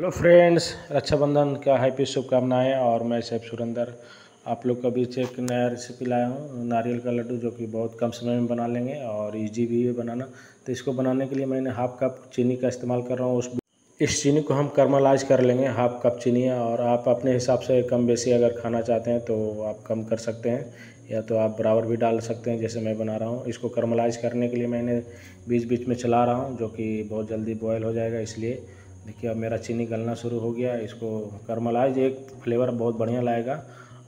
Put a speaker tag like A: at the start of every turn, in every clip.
A: Hello friends, Rakshabandhan का happy शुभकामनाएँ? और मैं सैफ सुरेंदर। आप लोग का बीच एक नया रेसिपी लाया हूँ, नारियल का लड्डू, जो कि बहुत कम समय में बना लेंगे और इजी भी है बनाना। तो इसको बनाने के लिए मैंने हाफ़ कप चीनी का इस्तेमाल कर रहा हूँ। उस इस चीनी को हम कर्मलाइज कर लेंगे हाफ़ कप चीनी। है और आप अपने हिसाब से कम बेसी अगर खाना चाहते हैं तो आप कम कर सकते हैं। या तो आप बराबर भी डाल सकते हैं, जैसे मैं बना रहा हूँ। इसको कर्मलाइज करने के लिए मैंने बीच बीच में चला रहा हूँ, जो कि बहुत जल्दी बॉयल हो जाएगा इसलिए। देखिए अब मेरा चीनी गलना शुरू हो गया इसको करमलाइज एक फ्लेवर बहुत बढ़िया लाएगा।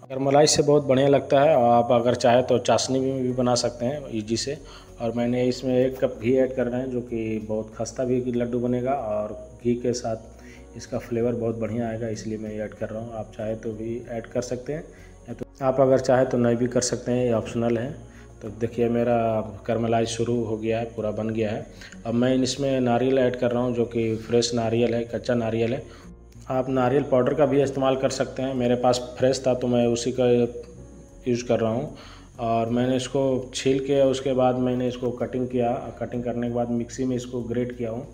A: करमलाइज से बहुत बढ़िया लगता है, आप अगर चाहे तो चाशनी में भी बना सकते हैं ईजी से। और मैंने इसमें एक कप घी ऐड कर रहे हैं, जो कि बहुत खस्ता भी लड्डू बनेगा, और घी के साथ इसका फ्लेवर बहुत बढ़िया आएगा, इसलिए मैं ऐड कर रहा हूँ। आप चाहे तो भी ऐड कर सकते हैं, या तो आप अगर चाहे तो नहीं भी कर सकते हैं, ये ऑप्शनल है। तो देखिए, मेरा करमलाइज शुरू हो गया है, पूरा बन गया है। अब मैं इसमें नारियल ऐड कर रहा हूँ, जो कि फ्रेश नारियल है, कच्चा नारियल है। आप नारियल पाउडर का भी इस्तेमाल कर सकते हैं। मेरे पास फ्रेश था तो मैं उसी का यूज़ कर रहा हूँ। और मैंने इसको छील के, उसके बाद मैंने इसको कटिंग किया। कटिंग करने के बाद मिक्सी में इसको ग्रेट किया हूँ,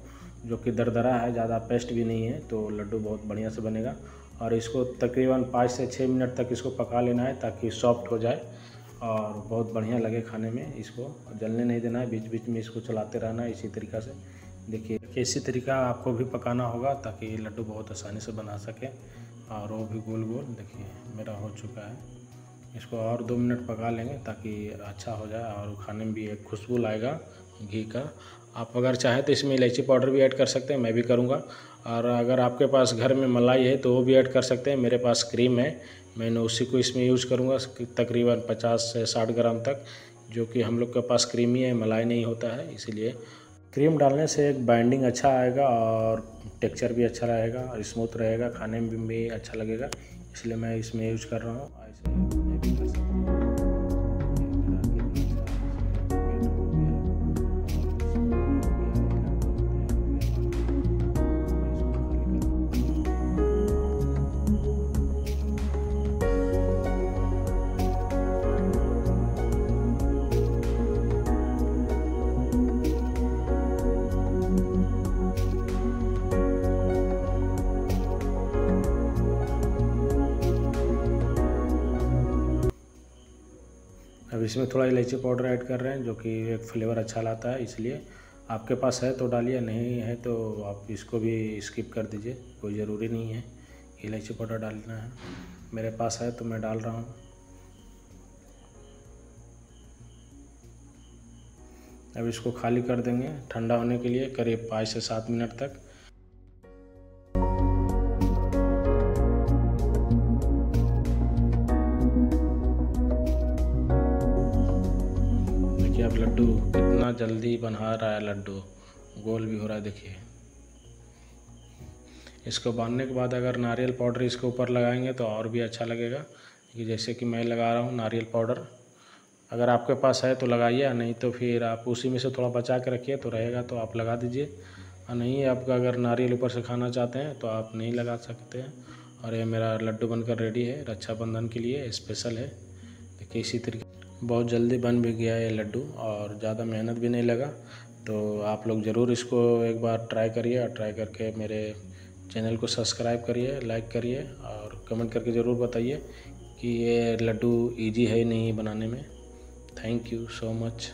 A: जो कि दरदरा है, ज़्यादा पेस्ट भी नहीं है तो लड्डू बहुत बढ़िया से बनेगा। और इसको तकरीबन पाँच से छः मिनट तक इसको पका लेना है, ताकि सॉफ्ट हो जाए। और बहुत बढ़िया लगे खाने में इसको। जलने नहीं देना है, बीच बीच में इसको चलाते रहना है इसी तरीक़ा से। देखिए, इसी तरीका आपको भी पकाना होगा ताकि ये लड्डू बहुत आसानी से बना सके। और वो भी गोल गोल, देखिए, मेरा हो चुका है। इसको और दो मिनट पका लेंगे ताकि अच्छा हो जाए और खाने में भी एक खुशबू लाएगा घी का। आप अगर चाहें तो इसमें इलायची पाउडर भी ऐड कर सकते हैं, मैं भी करूँगा। और अगर आपके पास घर में मलाई है तो वो भी ऐड कर सकते हैं, मेरे पास क्रीम है। मैंने उसी को इसमें यूज़ करूँगा तकरीबन 50 से 60 ग्राम तक, जो कि हम लोग के पास क्रीमी है मलाई नहीं होता है, इसीलिए। क्रीम डालने से एक बाइंडिंग अच्छा आएगा और टेक्सचर भी अच्छा रहेगा और स्मूथ रहेगा, खाने में भी अच्छा लगेगा, इसलिए मैं इसमें यूज़ कर रहा हूँ। इसमें थोड़ा इलायची पाउडर ऐड कर रहे हैं, जो कि एक फ्लेवर अच्छा लाता है, इसलिए आपके पास है तो डालिए, नहीं है तो आप इसको भी स्किप कर दीजिए, कोई ज़रूरी नहीं है। इलायची पाउडर डालना है। मेरे पास है तो मैं डाल रहा हूँ। अब इसको खाली कर देंगे, ठंडा होने के लिए करीब पाँच से सात मिनट तक। लड्डू, कितना जल्दी बना रहा है लड्डू। गोल भी हो रहा है, देखिए। इसको बांधने के बाद अगर नारियल पाउडर इसके ऊपर लगाएँगे तो और भी अच्छा लगेगा। कि जैसे कि मैं लगा रहा हूँ नारियल पाउडर। अगर आपके पास है तो लगाइए, नहीं तो फिर आप उसी में से थोड़ा बचा के रखिए तो रहेगा तो आप लगा दीजिए। और नहीं आपका अगर नारियल ऊपर से खाना चाहते हैं तो आप नहीं लगा सकते हैं। और ये मेरा लड्डू बनकर रेडी है, रक्षाबंधन के लिए स्पेशल है। देखिए, इसी तरीके बहुत जल्दी बन भी गया ये लड्डू और ज़्यादा मेहनत भी नहीं लगा। तो आप लोग ज़रूर इसको एक बार ट्राई करिए और ट्राई करके मेरे चैनल को सब्सक्राइब करिए, लाइक करिए और कमेंट करके ज़रूर बताइए कि ये लड्डू इजी है नहीं बनाने में। Thank you so much